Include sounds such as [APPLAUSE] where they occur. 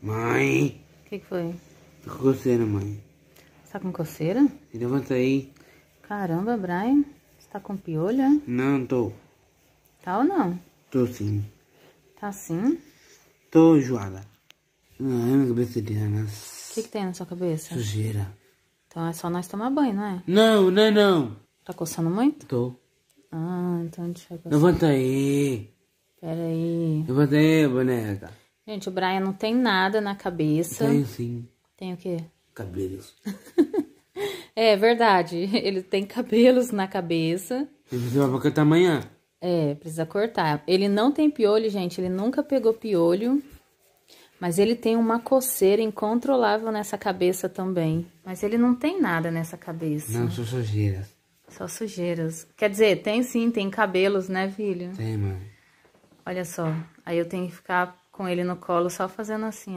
Mãe, O que, que foi? tô com coceira, mãe. Você tá com coceira? Levanta aí. Caramba, Brian. Você tá com piolho, é? Não, tô. Tá ou não? Tô sim. Tá sim? Tô enjoada. Não, é minha cabeça de O que, que tem na sua cabeça? Sujeira. Então é só nós tomar banho, não é? Não, não, não. Tá coçando muito? Tô. Ah, então deixa eu coçar. Levanta aí. Pera aí. Levanta aí, boneca. Gente, o Brian não tem nada na cabeça. Tenho sim. Tem o quê? Cabelos. [LAUGHS] É verdade. Ele tem cabelos na cabeça. Vai pra cantar amanhã? É, precisa cortar. Ele não tem piolho, gente. Ele nunca pegou piolho. Mas ele tem uma coceira incontrolável nessa cabeça também. Mas ele não tem nada nessa cabeça. Não, sou sujeira. Só sujeiras. Quer dizer, tem sim, tem cabelos, né, filho? Tem, mãe. Olha só. Aí eu tenho que ficar com ele no colo só fazendo assim, ó.